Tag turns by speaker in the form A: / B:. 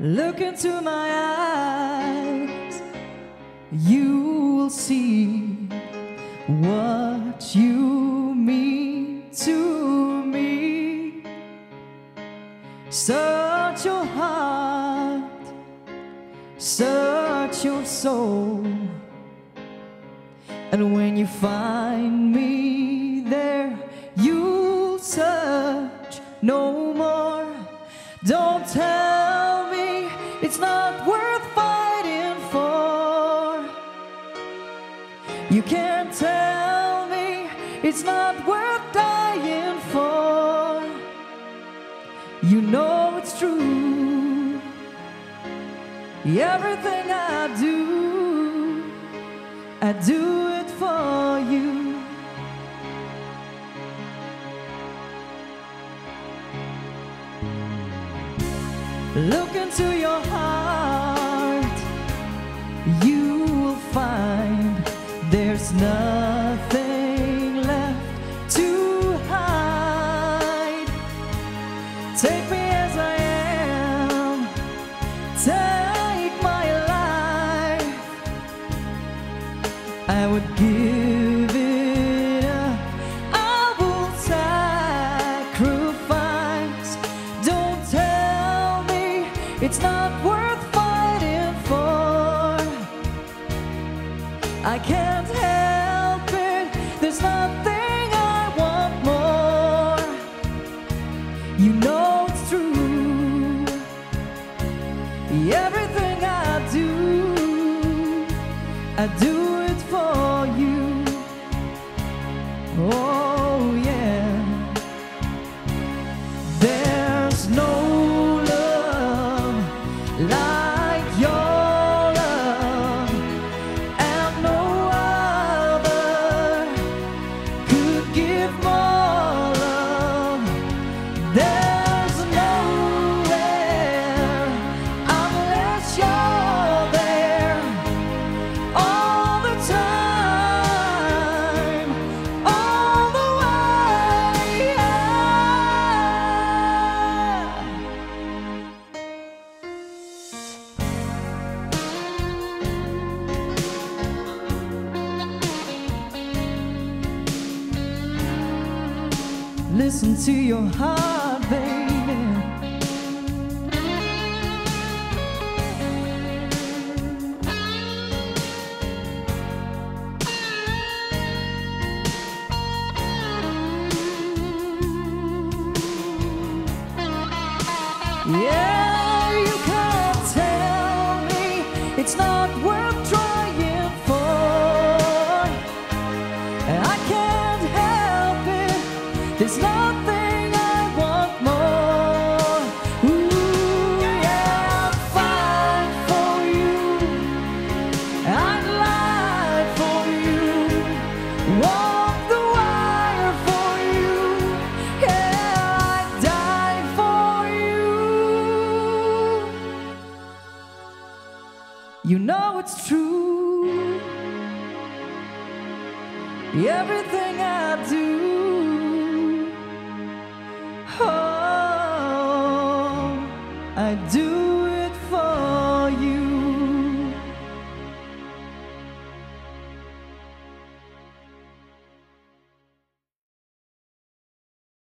A: Look into my eyes, you will see what you mean to me. Search your heart, search your soul, and when you find me there, you'll search no worth fighting for. You can't tell me it's not worth dying for. You know it's true. Everything I do, I do it for you. Look into your heart, you will find there's nothing left to hide. Take me as I am, take my life. I would give it up. I will sacrifice. Don't tell me it's not I can't help it. There's nothing I want more. You know it's true. Everything I do, I do it for you. Oh, Listen to your heart, baby. Yeah, you can't tell me it's not There's nothing I want more. Ooh, yeah, I'd fight for you. I'd lie for you. Walk the wire for you. Yeah, I'd die for you. You know it's true. Everything I do, I do